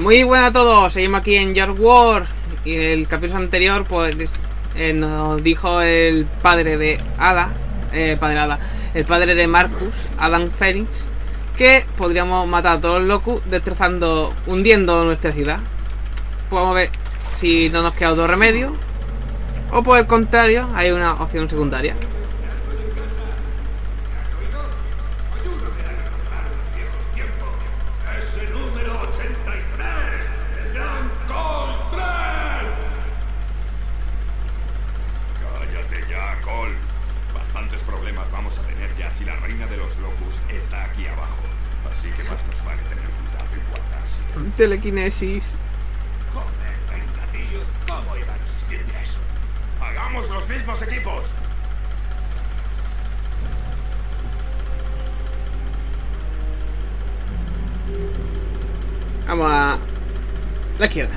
Muy buenas a todos, seguimos aquí en York War y en el capítulo anterior pues eh, nos dijo el padre de Ada, eh, padre Ada, el padre de Marcus, Adam Phoenix, que podríamos matar a todos los locus destrozando, hundiendo nuestra ciudad. Podemos ver si no nos queda otro remedio o por el contrario hay una opción secundaria. Telequinesis. Joder, venga, tío. ¿Cómo iba a resistirme a eso? ¡Hagamos los mismos equipos! Vamos a la izquierda.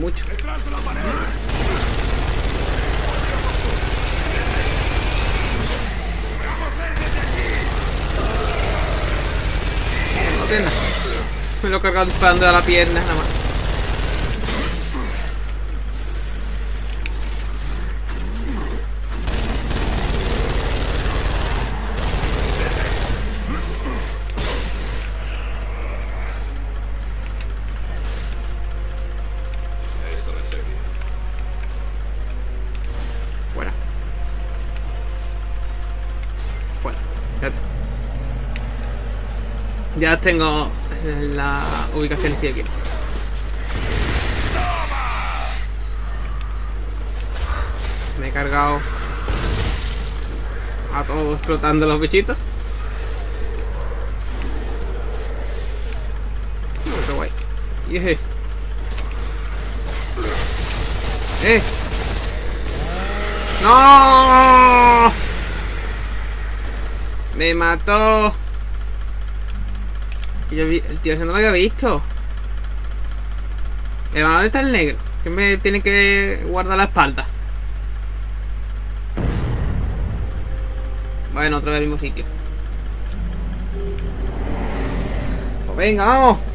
Mucho. Me lo he cargado disparando a la pierna nada más. Tengo eh, la ubicación estoy aquí. Me he cargado a todos explotando los bichitos. Qué guay. Y ese. ¡Eh! ¡No! Me mató. El tío ese no lo había visto. El valor está el negro. Que me tiene que guardar la espalda. Bueno, otra vez al mismo sitio. Pues venga, vamos.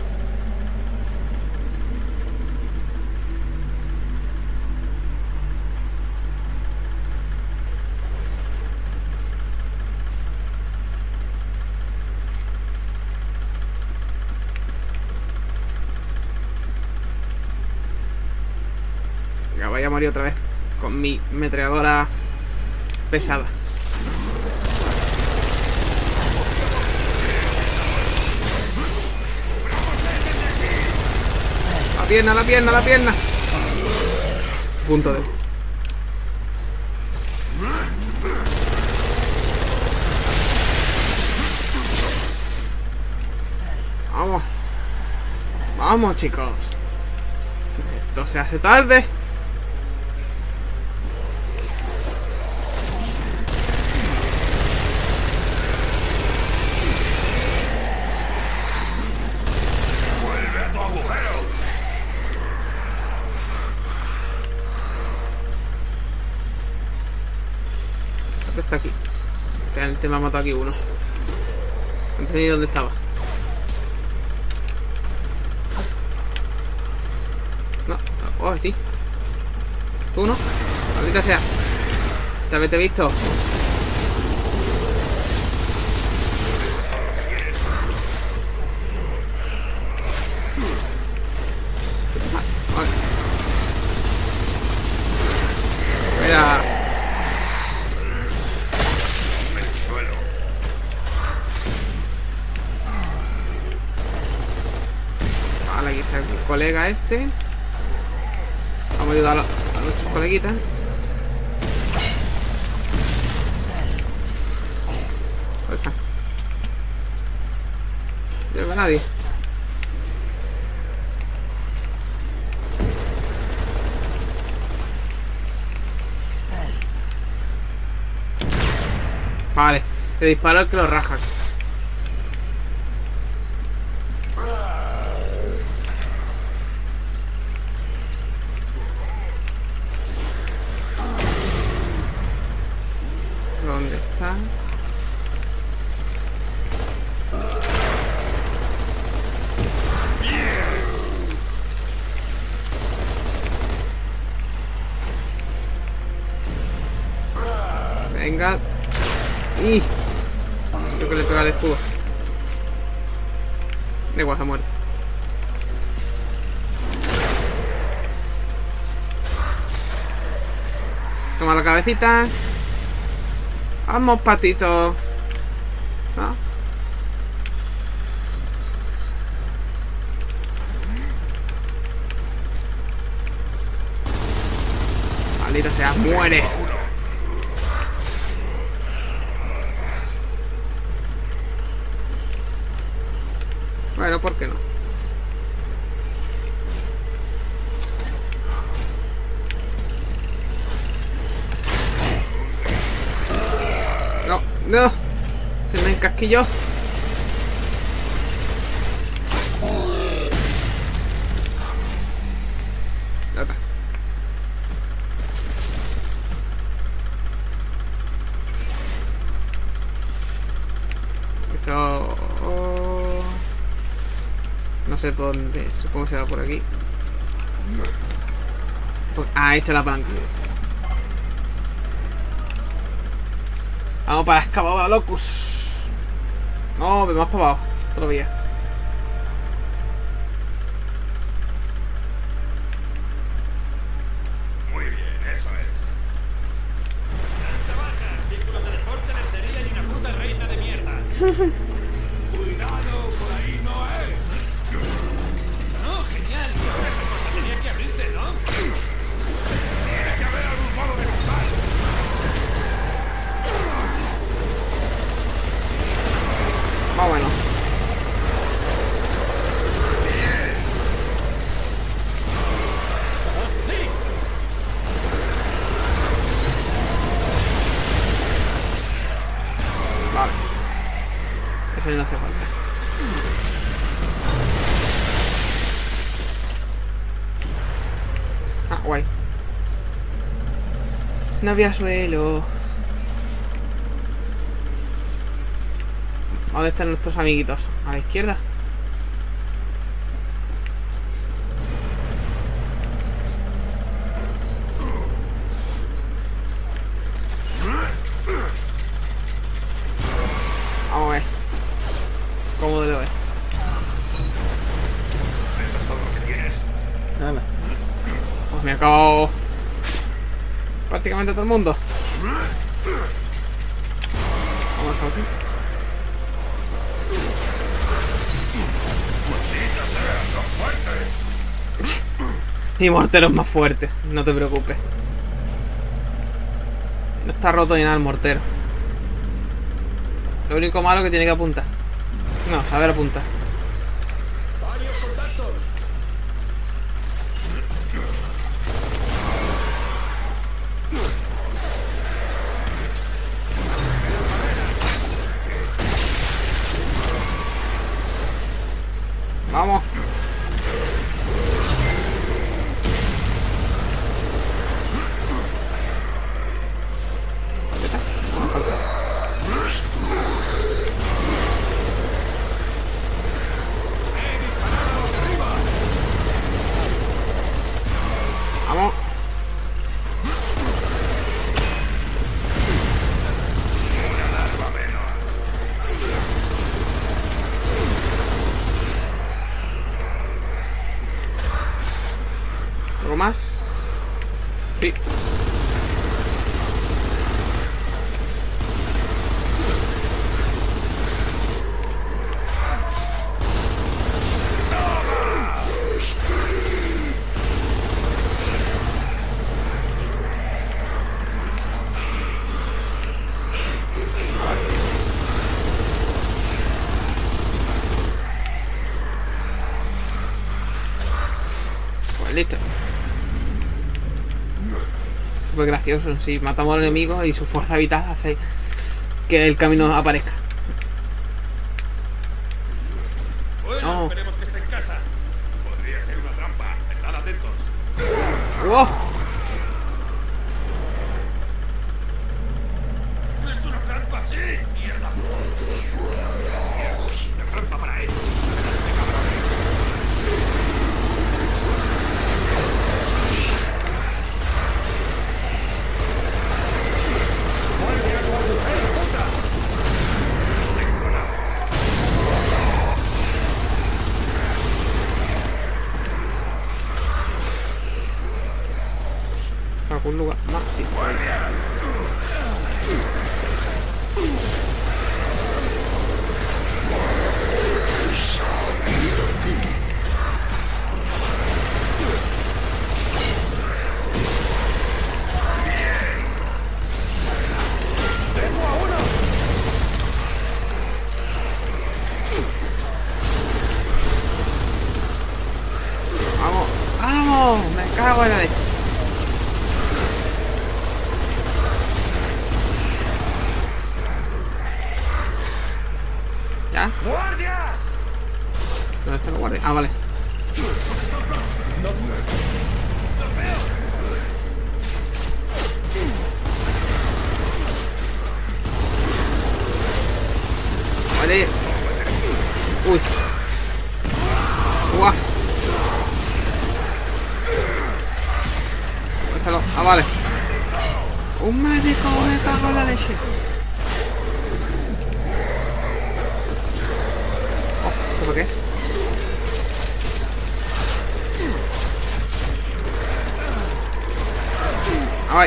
Otra vez con mi metralladora pesada. La pierna, la pierna, la pierna. Punto de. Vamos. Vamos, chicos. Esto se hace tarde. ¡Vuelve a tu agujero! Creo que está aquí. Que aquí uno. No sé ni dónde estaba. No, oh, sí. ¿Tú no? Maldita sea. Te he visto. Vale. Espera. En el suelo. Vale, aquí está el colega este. Vamos a ayudar a, a nuestros coleguitas. ¿Dónde está? No veo a nadie. Vale, le disparo al que lo raja. Vamos, patito. ¿No? Maldita sea, muere. Bueno, ¿por qué no? Se me encasquilló. Esto... No sé por dónde, supongo que será por aquí. Ah, esta es la palanca. Vamos para la excavadora Locus. No, vamos para abajo, todavía. No había suelo. ¿Dónde están nuestros amiguitos? A la izquierda. Mi mortero es más fuerte, no te preocupes. No está roto ni nada el mortero. Lo único malo es que tiene que apuntar. No, saber apuntar. Vamos. Listo. Súper gracioso, sí. Matamos al enemigo y su fuerza vital hace que el camino aparezca. ¡Vamos!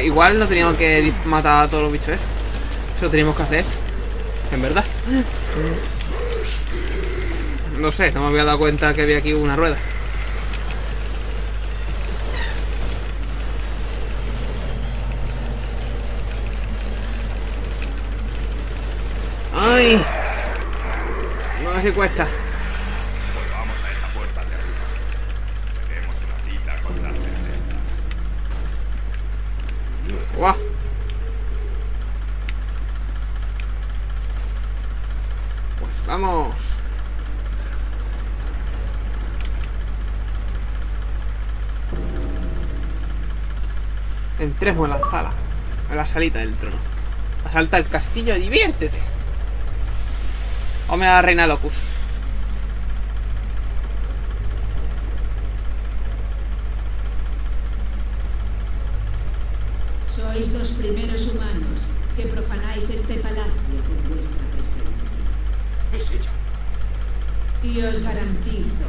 Igual no teníamos que matar a todos los bichos. ¿eh? Eso lo teníamos que hacer. En verdad. No sé, no me había dado cuenta que había aquí una rueda. ¡Ay! No sé si cuesta. ¡Guau! Pues vamos. Entremos en la sala. A la salita del trono. Asalta el castillo, diviértete. Ome a la reina Locus. Sois los primeros humanos que profanáis este palacio con vuestra presencia. Es ella. Y os garantizo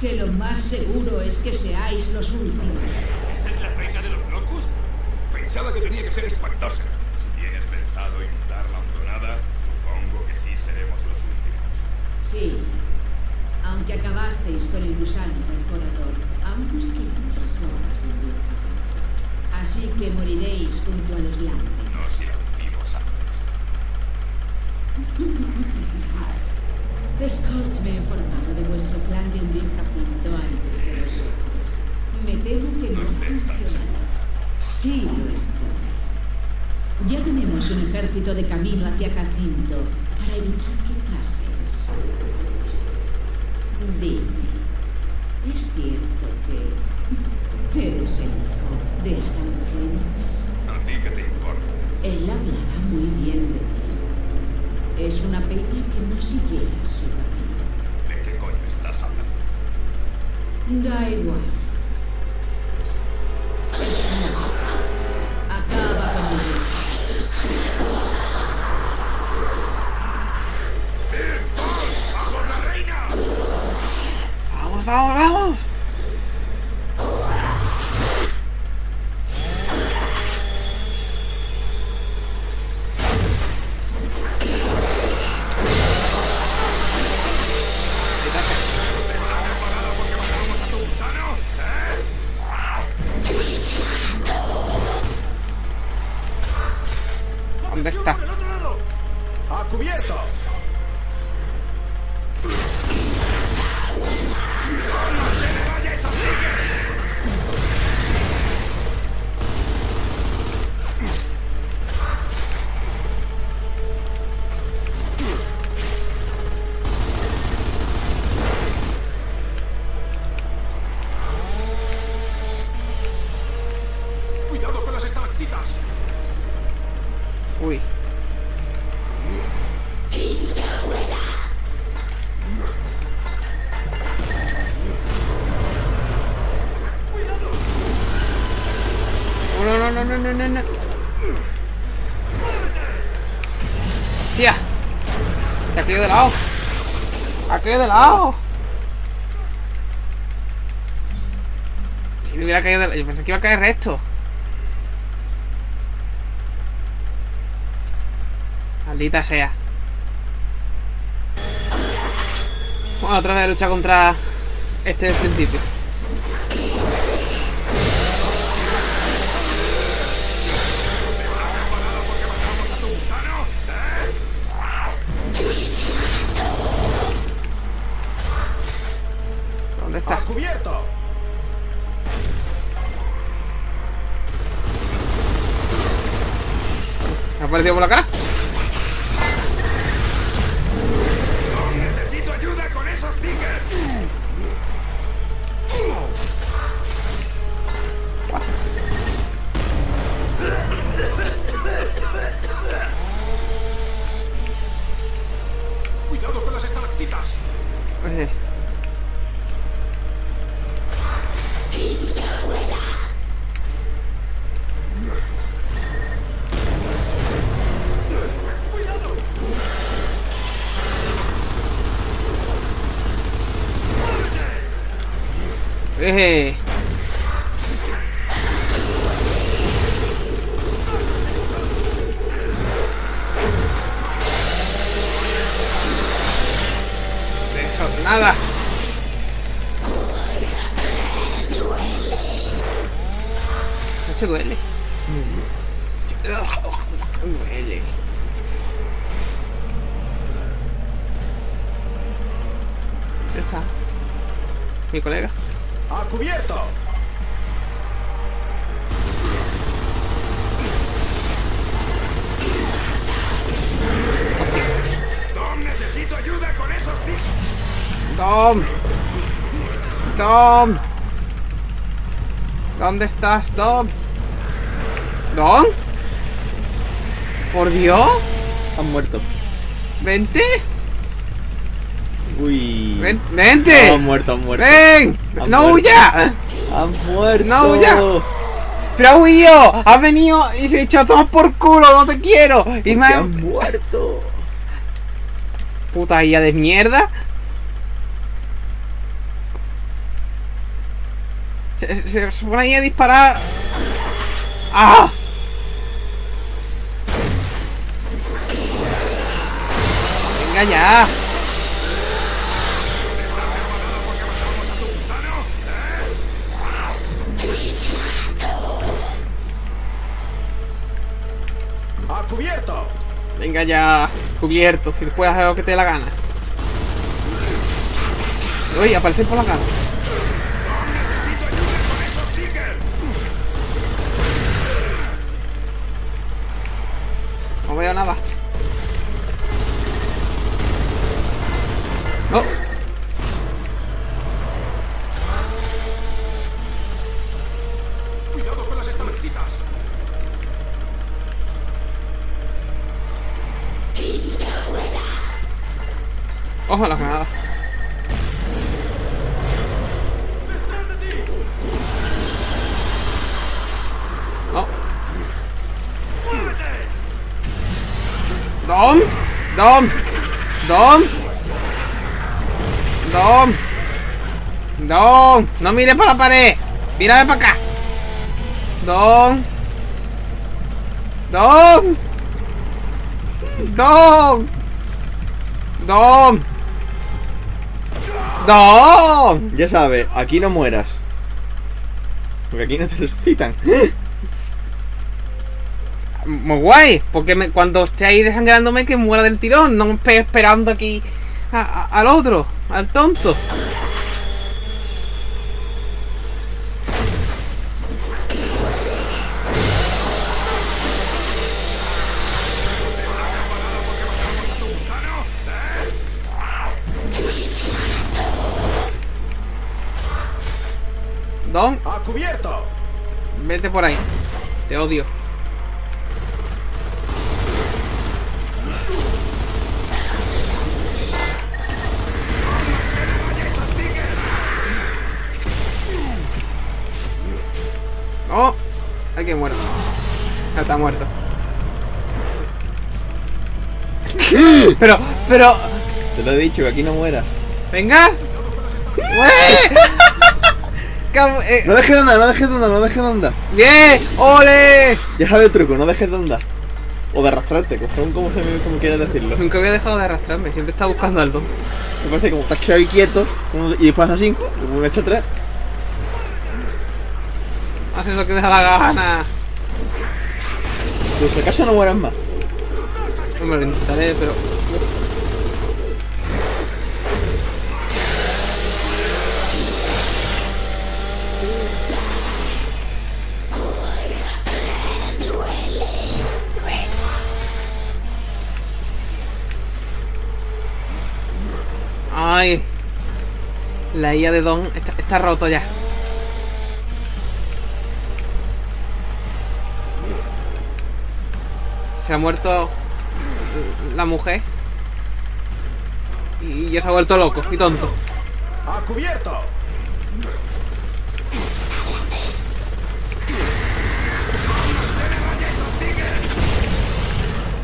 que lo más seguro es que seáis los últimos. ¿Esa es la reina de los locos? Pensaba que tenía que ser espantosa. Si tienes pensado inundar la hondonada, supongo que sí seremos los últimos. Sí, aunque acabasteis con el gusano perforador, aún os quedan las horas de. Así que moriréis junto a los láminas. No si la hundimos antes. Me ha informado de vuestro plan de hundir Jacinto antes. Me temo que no No funcionará. Sí lo estoy. Ya tenemos un ejército de camino hacia Jacinto para evitar que pase eso. Dime, ¿es cierto que eres el hijo de Adam Phoenix? ¿A ti qué te importa? Él hablaba muy bien de ti. Es una pena que no siguieras su Da igual. ¡A cubierto! Caído de lado. Si no hubiera caído de lado. Yo pensé que iba a caer recto. Maldita sea. Bueno, otra vez lucha contra este del principio. ¿Me ha aparecido por la Duele. ¿Dónde está? Mi colega. ¡A cubierto! Tom, necesito ayuda con esos. Tom. Tom. ¿Dónde estás, Tom? ¿Tom? ¿Por Dios? Han muerto. ¡Vente! Uy. ¡Ven, ¡Vente! Han muerto, han muerto. ¡Ven! Han ¡No muerto. huya! Han muerto. No, ya. ¡Pero ha huido! ¡Has venido y se echó tomar por culo! ¡No te quiero! Y me han muerto. Puta guía de mierda. Se, se- se pone ahí a disparar. ¡Ah! Ya. ¡A cubierto! Venga ya. Cubierto. Si puedes hacer lo que te dé la gana. Uy, aparece por la cara. No veo nada. No mires para la pared. Mírame para acá. Dom. Dom. Dom. Dom. Dom. Ya sabes, aquí no mueras. Porque aquí no te resucitan. Muy guay, porque me- cuando esté ahí desangrándome que muera del tirón, no me esté esperando aquí a- a- al otro, al tonto. por ahí. Te odio. ¡Oh! Hay que muerto. Ya está muerto. pero, pero. Te lo he dicho, que aquí no mueras. ¡Venga! ¡Muere! Eh, No dejes de andar, no dejes de andar, no dejes de andar. ¡Bien! ¡Ole! Ya sabes el truco, no dejes de andar. O de arrastrarte, coger como, se me- como quieras decirlo. Nunca había dejado de arrastrarme, siempre estaba buscando algo. Me parece que como estás quedado ahí quieto y después así, como me echo atrás. Haces lo que te da la gana. Pues si acaso no mueras más. No me lo intentaré, pero. Ay, la IA de Don está, está roto ya. Se ha muerto la mujer. Y ya se ha vuelto loco y tonto. ¡A cubierto!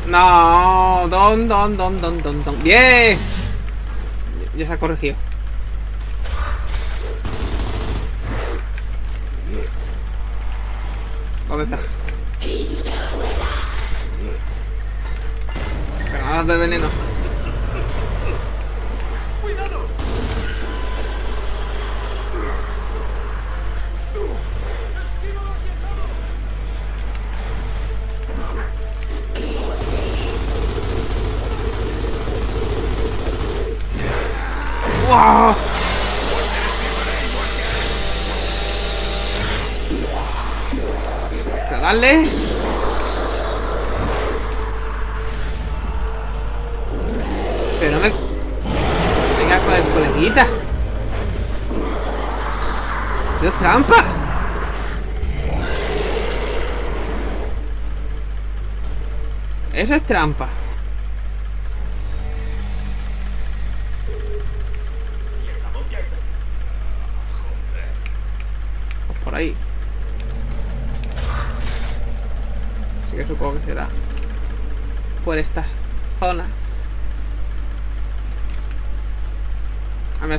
No, don, don, don, don, don, don. Bien. Ya- se ha corregido. ¿Dónde está? Granadas de veneno. Pero no me... Venga con el coleguita. ¡Dios, trampa! Eso es trampa.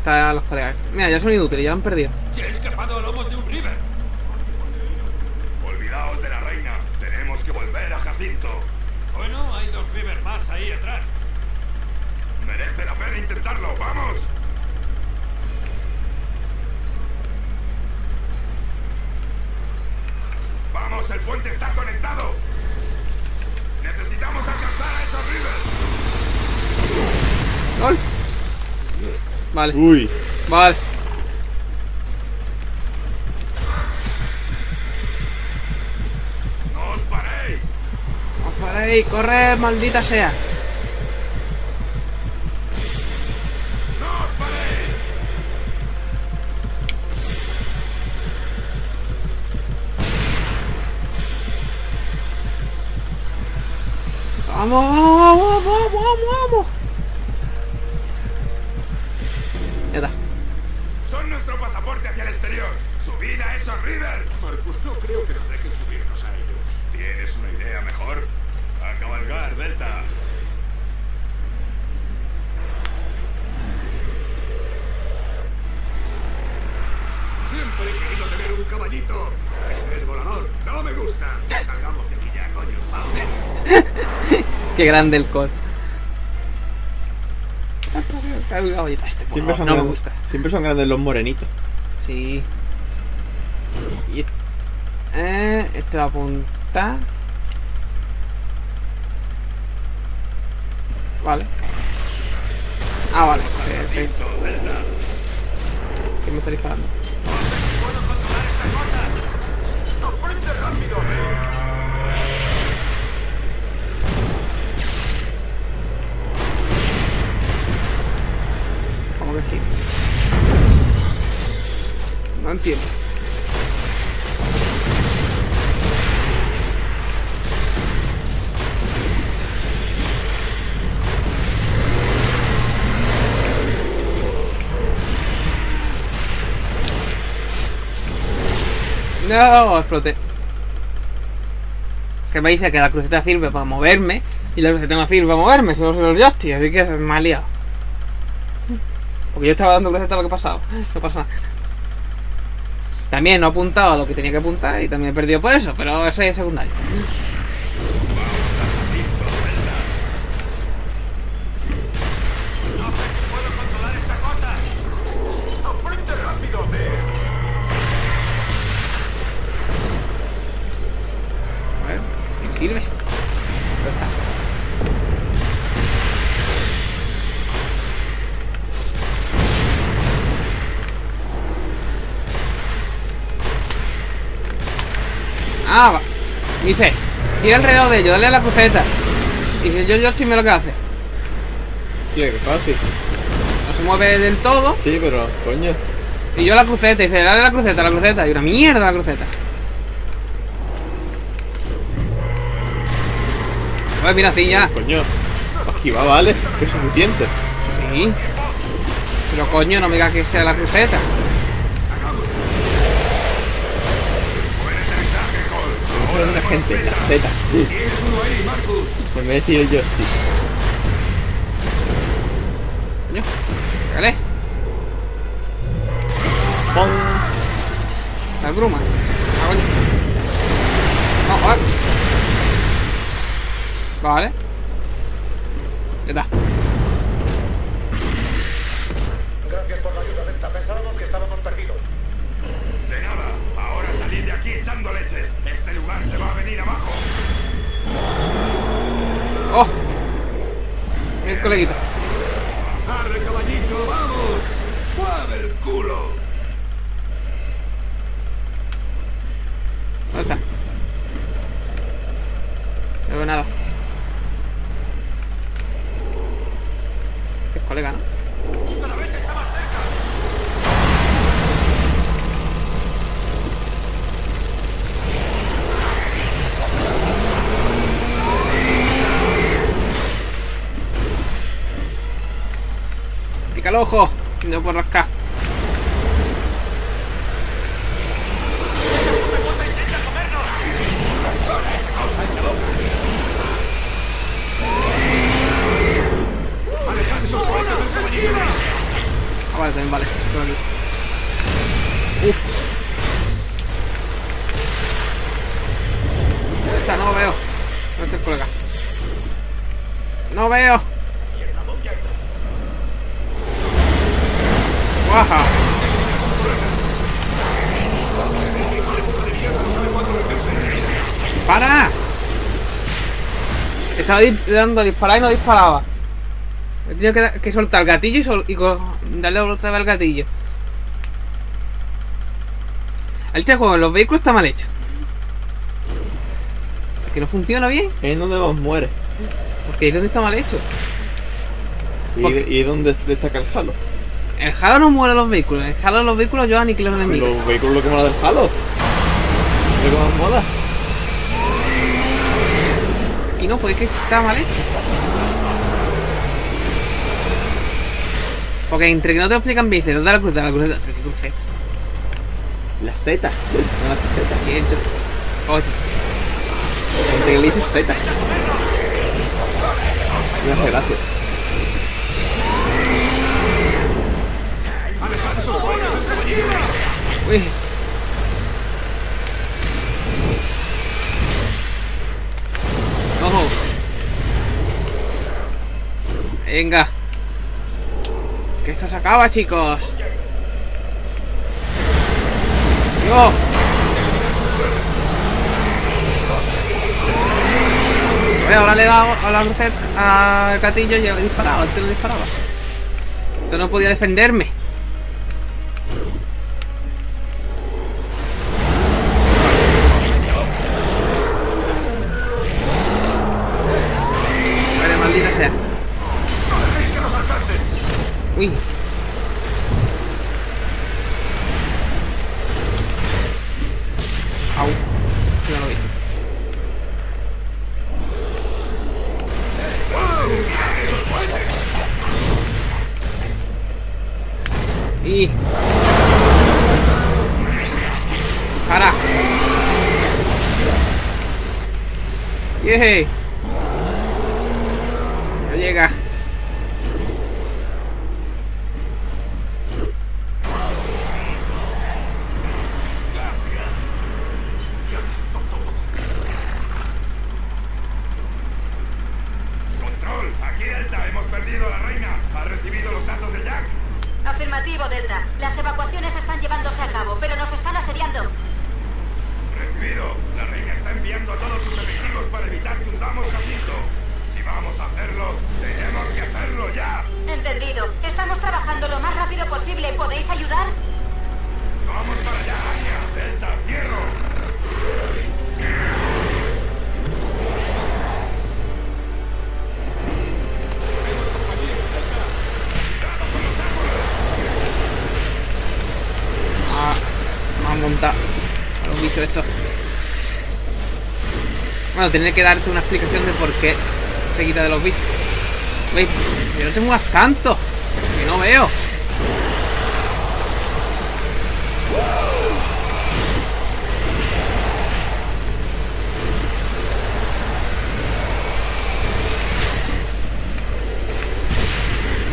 Están los colegas. Mira, ya son inútiles, ya han perdido. Se ha escapado a lomos de un river. Olvidaos de la reina. Tenemos que volver a Jacinto. Bueno, hay dos river más ahí atrás. Merece la pena intentarlo. ¡Vamos! ¡Vamos! ¡El puente está conectado! ¡Necesitamos alcanzar a esos rivers! Vale, Uy. vale. ¡No os paréis! ¡Os paréis! ¡Correr, maldita sea! ¡No os paréis! ¡Vamos, vamos, vamos, vamos, vamos! ¡Subid a esos rivers! Marcus, no creo que nos dejen subirnos a ellos. ¿Tienes una idea mejor? A cabalgar, Delta. Siempre he querido tener un caballito. Este es volador. No me gusta. Salgamos de aquí ya, coño. Vamos. Qué grande el col. Ay, caballito, Este por Siempre son, no me grandes, gusta. siempre son grandes los morenitos. Sí. Y... Eh, esto lo apunta. Vale. Ah, vale. Perfecto. ¿Quién me está disparando? ¿Cómo que sí? No entiendo. No, exploté. Que me dice que la cruceta sirve para moverme y la cruceta no sirve para moverme, solo son los joysticks, así que me ha liado. Porque yo estaba dando cruceta para que pasaba. No pasa nada. También no he apuntado a lo que tenía que apuntar y también he perdido por eso, pero eso es secundario. Ah, va. Dice, gira alrededor de ellos, dale a la cruceta. Y dice, yo, yo estoy lo que hace. Tío, qué fácil. No se mueve del todo. Sí, pero, coño. Y yo la cruceta, y dice, dale a la cruceta, la cruceta. Y una mierda la cruceta. A ver, mira, así ya. Coño. Aquí va, vale. Es suficiente. Sí. Pero coño, no me digas que sea la cruceta. Gente, la Z. Tienes uno ahí, Marcus. En vez de decir el joystick. Coño. Pégale. ¡Pum! La bruma. Ah, coño. No, vale. Vale. Ya está. El Guaja. ¡Para! Estaba dando a disparar y no disparaba. He tenido que, soltar el gatillo y, sol- y darle otra vez al gatillo. Este juego en los vehículos está mal hecho. Que no funciona bien. Es donde vos muere. Porque es donde está mal hecho. ¿Y, ¿Por qué? y dónde destaca el Halo? El Halo no muere los vehículos. El Halo los vehículos yo aniquilo los enemigos. Los vehículos lo que mola del Halo. Lo que más mola. Y no, pues es que está mal hecho. Porque entre que no te lo explican bien, dices, ¿dónde está la cruceta? La cruceta. ¿Pero qué cruceta? La Z. No la Z. Sí, eso- Oye, Gente que le dice Z. Me hace gracia. Uy. Ojo. Venga. Que esto se acaba, chicos. Yo. Ahora le he dado a la al gatillo y he disparado. Antes no disparaba. Entonces no podía defenderme. Uy. Las evacuaciones están llevándose a cabo, pero nos están asediando. Recibido. La reina está enviando a todos sus efectivos para evitar que hundamos Jacinto. Si vamos a hacerlo, tenemos que hacerlo ya. Entendido. Estamos trabajando lo más rápido posible. ¿Podéis ayudar? Montado a los bichos estos. Bueno, tendré que darte una explicación de por qué se quita de los bichos. Veis, yo no te muevas tanto, que no veo.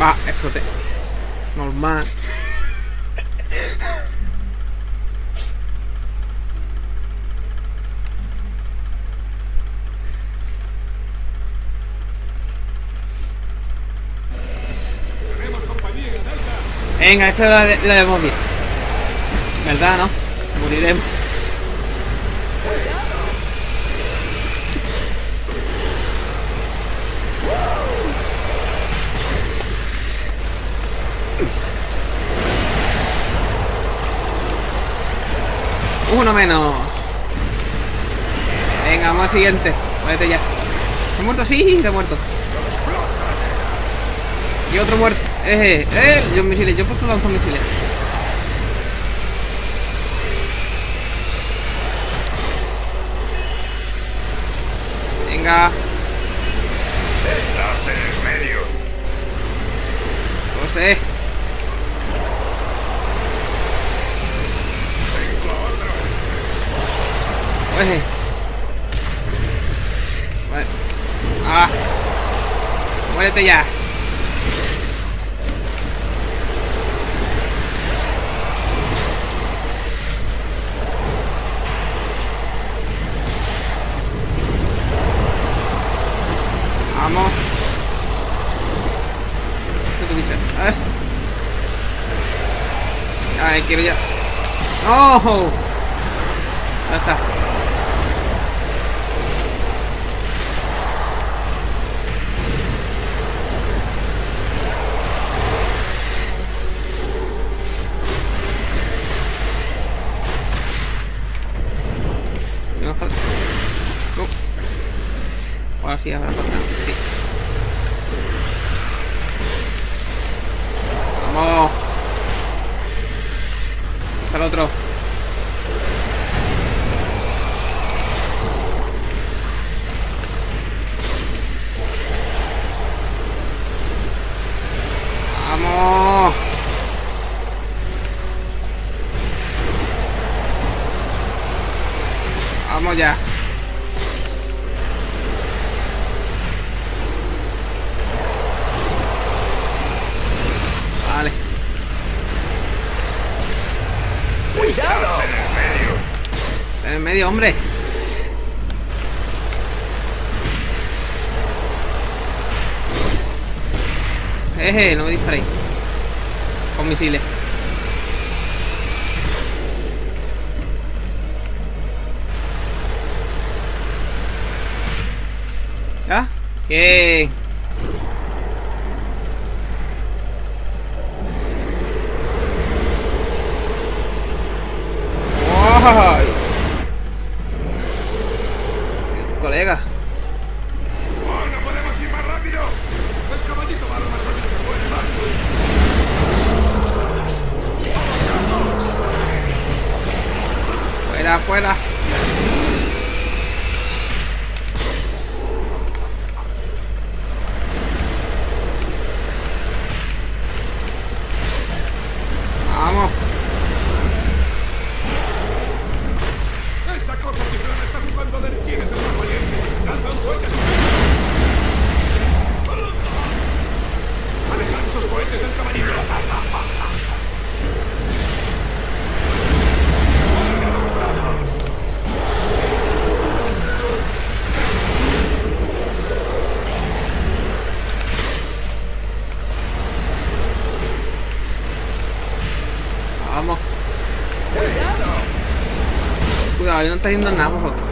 Va, exploté. Normal. Venga, esto lo, lo haremos bien. ¿Verdad, no? Moriremos. Uno menos. Venga, vamos al siguiente. Muérete ya. ¿Está muerto? Sí, está muerto. Y otro muerto. Eh, eh, yo misiles, yo he puesto lanzamisiles. Venga, Estás en el medio. no sé. Bueno. Ah. Muérete ya. Vamos. ¿Qué te dice? Eh. Quiero ya. ¡No! Está. No. Ahora habrá Jeje, no me disparéis. Con misiles. ¿Ya? Bien. Olha, não tá indo nada, Amazon.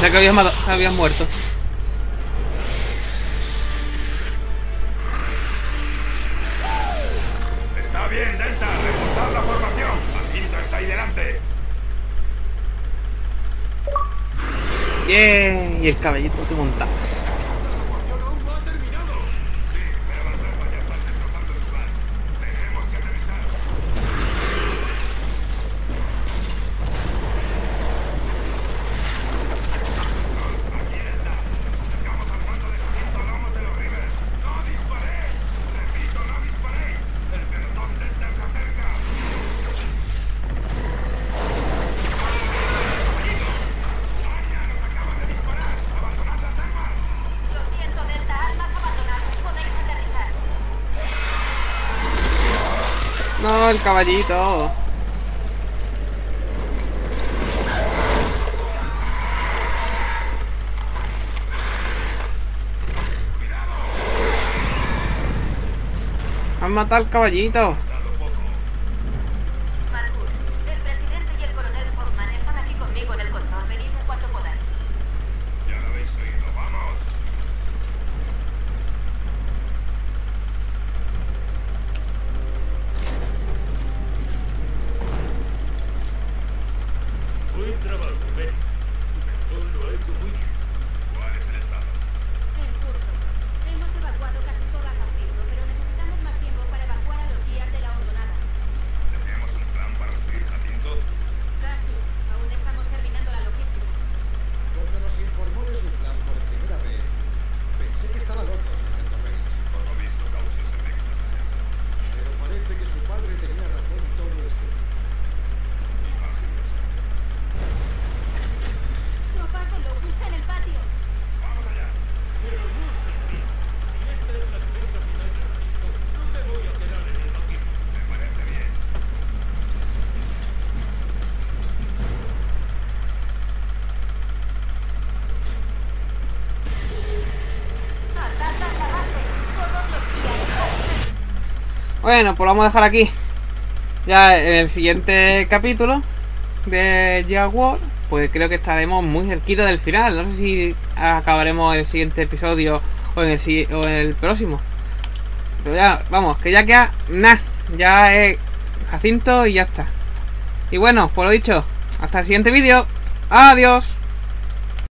Pensé que habías, habías muerto. Está bien, Delta. Reportad la formación. Bandito está ahí delante. Bien. Y el caballito te monta. caballito. Han matado al caballito. Bueno, pues vamos a dejar aquí. Ya en el siguiente capítulo de Gear War, pues creo que estaremos muy cerquita del final. No sé si acabaremos el siguiente episodio o en el, o en el próximo. Pero ya, vamos, que ya queda nada. Ya es Jacinto y ya está. Y bueno, por lo dicho, hasta el siguiente vídeo. Adiós.